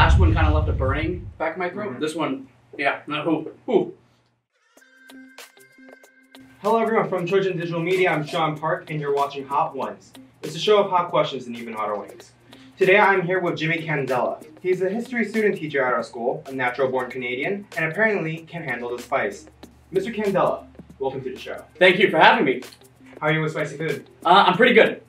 last one kind of left a burning back in my throat. Mhm. This one, yeah, no, ooh, ooh. Hello everyone from Trojan Digital Media, I'm Sean Park and you're watching Hot Ones. It's a show of hot questions and even hotter wings. Today I'm here with Jimmy Candella. He's a history student teacher at our school, a natural born Canadian, and apparently can handle the spice. Mr. Candella, welcome to the show. Thank you for having me. How are you with spicy food? Uh, I'm pretty good.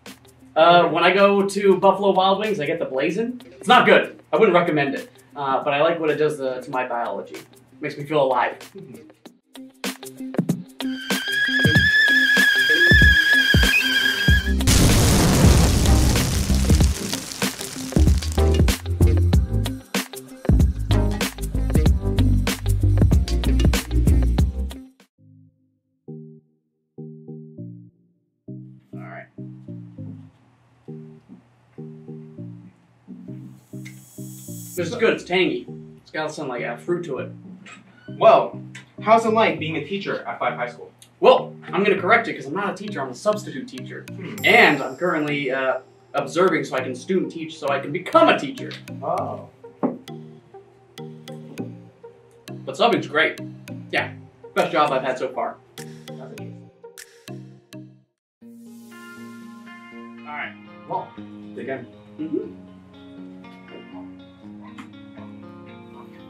Uh, when I go to Buffalo Wild Wings, I get the blazing. It's not good. I wouldn't recommend it. Uh, but I like what it does to, to my biology. Makes me feel alive. Is good. It's tangy. It's got some like uh, fruit to it. Well, how's it like being a teacher at Fife High School? Well, I'm going to correct it because I'm not a teacher. I'm a substitute teacher, Hmm. and I'm currently uh, observing so I can student teach so I can become a teacher. Oh. But subbing's great. Yeah, best job I've had so far. All right. Well, dig in. Mm-hmm.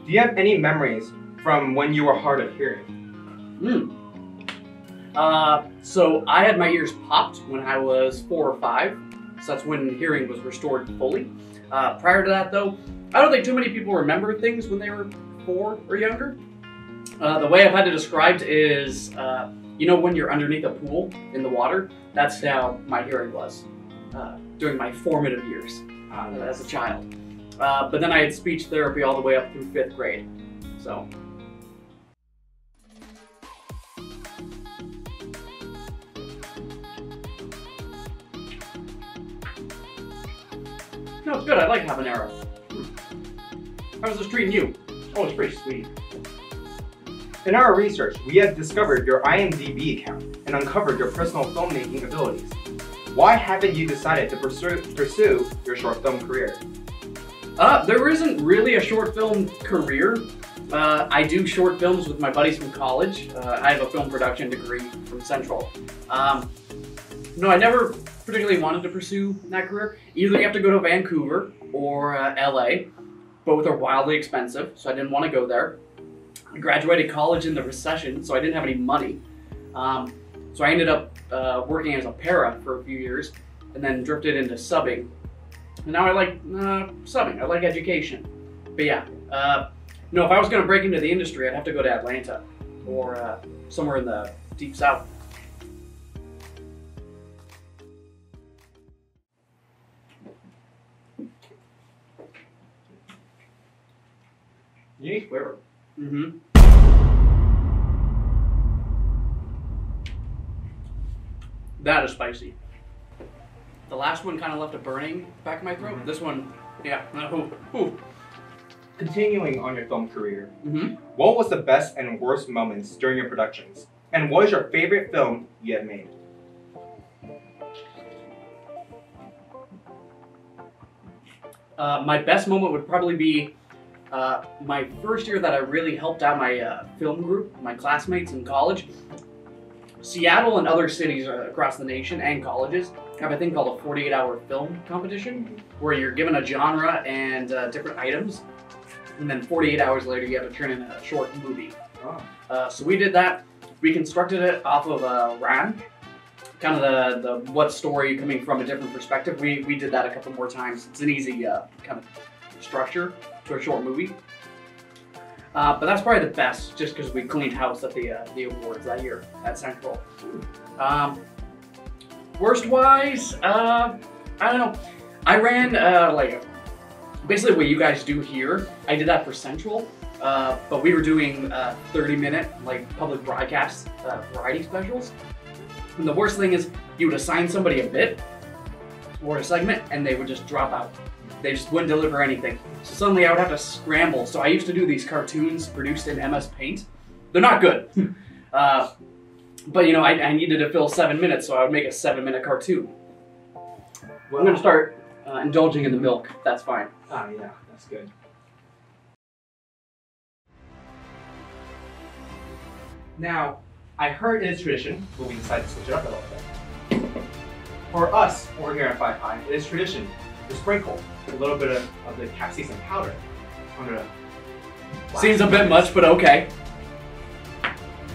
Do you have any memories from when you were hard of hearing? Mm. Uh, so I had my ears popped when I was four or five. So that's when hearing was restored fully. Uh, prior to that, though, I don't think too many people remember things when they were four or younger. Uh, the way I've had it described is, uh, you know, when you're underneath a pool in the water, that's how my hearing was uh, during my formative years uh, as a child. Uh, but then I had speech therapy all the way up through fifth grade. So No, it's good. I like habanero. How's this treating you? Oh, it's pretty sweet. In our research, we have discovered your IMDb account and uncovered your personal filmmaking abilities. Why haven't you decided to pursue, pursue your short film career? Uh, there isn't really a short film career. Uh, I do short films with my buddies from college. Uh, I have a film production degree from Central. Um, no, I never particularly wanted to pursue that career. Either you have to go to Vancouver or uh, LA. Both are wildly expensive, so I didn't want to go there. I graduated college in the recession, so I didn't have any money. Um, so I ended up uh, working as a para for a few years and then drifted into subbing. And now I like uh, subbing. I like education. But yeah, uh, no, if I was going to break into the industry, I'd have to go to Atlanta or uh, somewhere in the deep south. Unique flavor. Mm-hmm. That is spicy. The last one kind of left a burning back in my throat. Mhm. This one, yeah. Ooh, ooh. Continuing on your film career, Mm-hmm. what was the best and worst moments during your productions? And what is your favorite film you have made? Uh, my best moment would probably be uh, my first year that I really helped out my uh, film group, my classmates in college. Seattle and other cities across the nation and colleges have a thing called a 48 hour film competition where you're given a genre and uh, different items, and then 48 hours later you have to turn in a short movie. Oh. Uh, so we did that. We constructed it off of uh, RAM, kind of the, the what story coming from a different perspective. We, we did that a couple more times. It's an easy uh, kind of structure to a short movie. Uh, but that's probably the best, just because we cleaned house at the uh, the awards that year at Central. Um, worst wise, uh, I don't know. I ran uh, like basically what you guys do here. I did that for Central, uh, but we were doing uh, 30 minute like public broadcast variety specials. And the worst thing is you would assign somebody a bit or a segment, and they would just drop out. They just wouldn't deliver anything. So suddenly I would have to scramble. So I used to do these cartoons produced in MS Paint. They're not good. uh, but you know, I, I, needed to fill seven minutes, so I would make a seven minute cartoon. Well, I'm gonna start uh, indulging in the milk. That's fine. Ah, yeah, that's good. Now, I heard it is tradition, but we decided to switch it up a little bit. For us, over here at Five Pine, it is tradition to sprinkle a little bit of, of the capsaicin powder on the. Seems a bit much, but okay.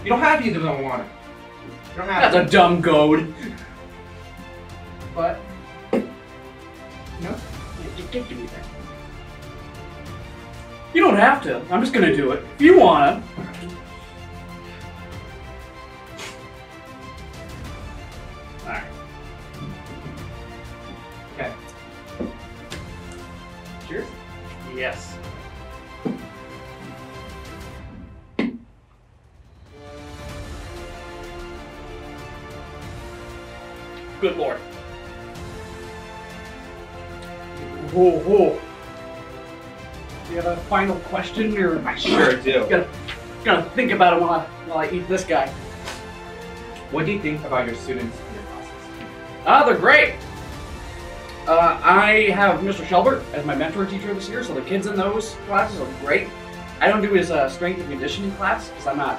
You don't have to. if You don't want it. You don't have That's to. a dumb goad. But no. You can't give me that. You don't have to. I'm just gonna do it. If you wanna. Yes. Good lord. Whoa, whoa. Do you have a final question, or I sure do. gotta gotta think about it while I, while I eat this guy? What do you think about your students and your classes? Ah, they're great. Uh, I have Mr. Schelbert as my mentor teacher this year, so the kids in those classes are great. I don't do his uh, strength and conditioning class because I'm not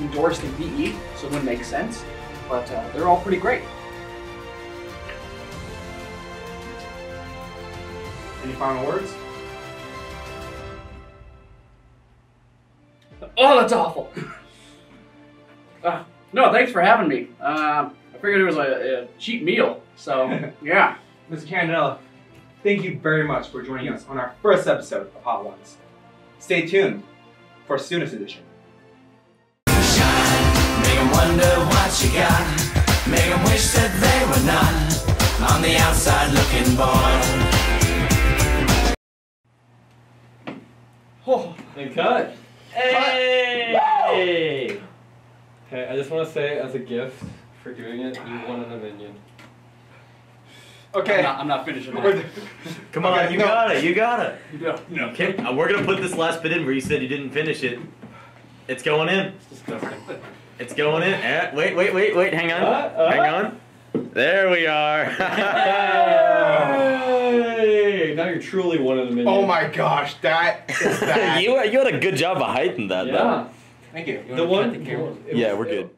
endorsed in PE, so it wouldn't make sense. But uh, they're all pretty great. Any final words? Oh, that's awful. uh, no, thanks for having me. Um, I figured it was a, a cheap meal, so yeah. Mr. Candella, thank you very much for joining us on our first episode of Hot Ones. Stay tuned for Students Edition. Make 'em wonder what you got. Make 'em wish that they were not on the outside looking boy. Oh, And cut. Hey! Hey, I just want to say, as a gift for doing it, you won an minion. I'm Okay. not, I'm not finishing We're that. Come on, Okay, you no. got it. You got it. No, no. Okay, we're gonna put this last bit in where you said you didn't finish it. It's going in. It's going in. Eh, wait, wait, wait, wait. Hang on. Uh, uh. Hang on. There we are. Hey! Now you're truly one of the minions. Oh my gosh, that is bad. you you had a good job of hiding that. Yeah. Thank you. The one. Though. Yeah, we're good.